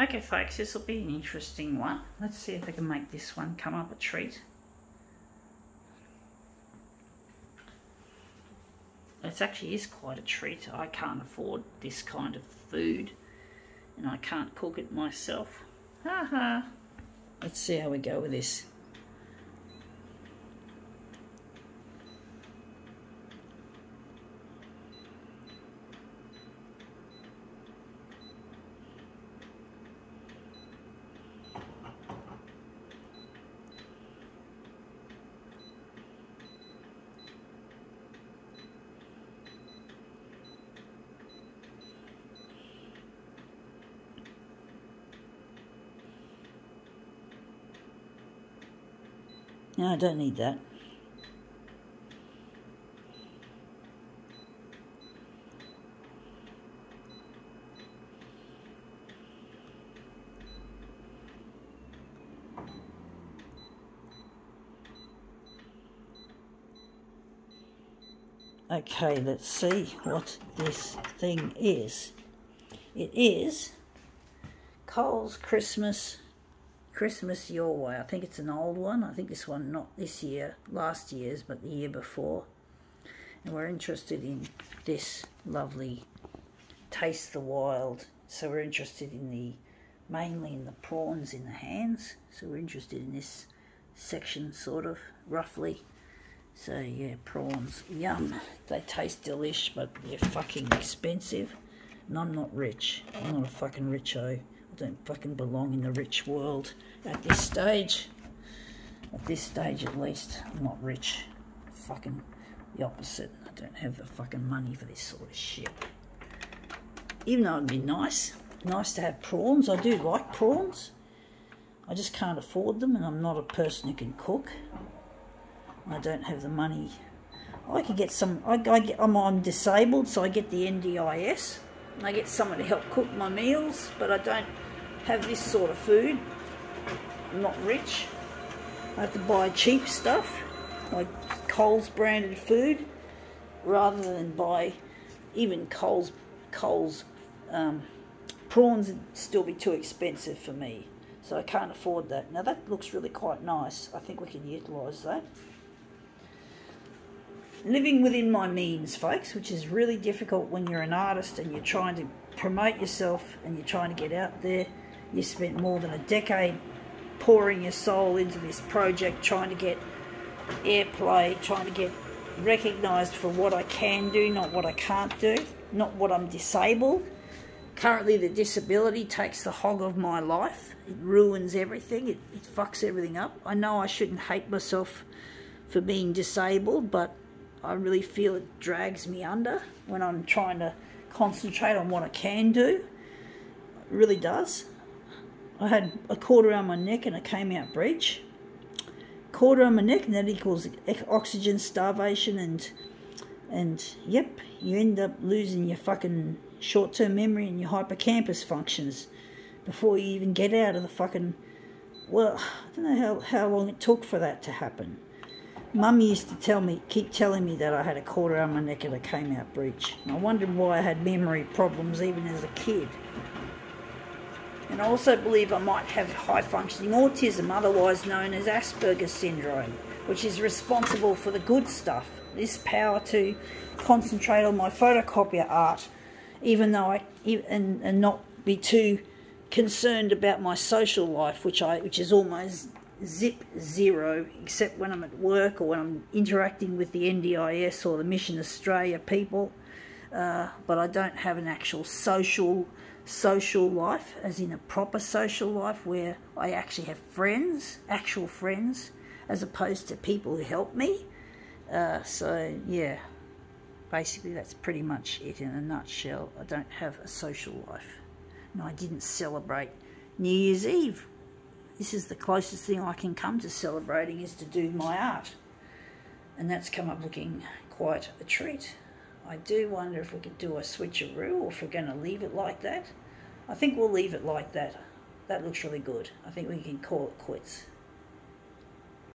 Okay folks, this will be an interesting one. Let's see if I can make this one come up a treat. It actually is quite a treat. I can't afford this kind of food and I can't cook it myself. Ha ha. Let's see how we go with this. No, I don't need that. Okay, let's see what this thing is. It is Coles Christmas Christmas Your Way. I think it's an old one. I think this one not this year, last year's, but the year before. And we're interested in this lovely Taste the Wild. So we're interested in the, mainly in the prawns in the hands. So we're interested in this section, sort of, roughly. So yeah, prawns, yum. They taste delish, but they're fucking expensive. And I'm not rich. I'm not a fucking richo don't fucking belong in the rich world at this stage. At this stage, at least, I'm not rich. Fucking the opposite. I don't have the fucking money for this sort of shit. Even though it'd be nice, nice to have prawns. I do like prawns. I just can't afford them, and I'm not a person who can cook. I don't have the money. I could get some. I, I get, I'm, I'm disabled, so I get the NDIS. I get someone to help cook my meals, but I don't have this sort of food. I'm not rich. I have to buy cheap stuff, like Coles branded food, rather than buy even Coles, Coles um, prawns would still be too expensive for me. So I can't afford that. Now that looks really quite nice. I think we can utilise that. Living within my means, folks, which is really difficult when you're an artist and you're trying to promote yourself and you're trying to get out there you spent more than a decade pouring your soul into this project, trying to get airplay, trying to get recognised for what I can do, not what I can't do, not what I'm disabled. Currently, the disability takes the hog of my life. It ruins everything. It, it fucks everything up. I know I shouldn't hate myself for being disabled, but I really feel it drags me under when I'm trying to concentrate on what I can do. It really does. I had a cord around my neck and I came out breech. Cord around my neck and that equals oxygen starvation and and yep, you end up losing your fucking short-term memory and your hippocampus functions before you even get out of the fucking well, I don't know how, how long it took for that to happen. Mum used to tell me, keep telling me that I had a cord around my neck and I came out breech. And I wondered why I had memory problems even as a kid. And I also believe I might have high functioning autism, otherwise known as Asperger's syndrome, which is responsible for the good stuff. This power to concentrate on my photocopier art, even though I, and, and not be too concerned about my social life, which I, which is almost zip zero, except when I'm at work or when I'm interacting with the NDIS or the Mission Australia people. Uh, but I don't have an actual social social life, as in a proper social life where I actually have friends, actual friends, as opposed to people who help me. Uh, so, yeah, basically that's pretty much it in a nutshell. I don't have a social life. And I didn't celebrate New Year's Eve. This is the closest thing I can come to celebrating is to do my art. And that's come up looking quite a treat. I do wonder if we could do a switcheroo or if we're going to leave it like that. I think we'll leave it like that. That looks really good. I think we can call it quits.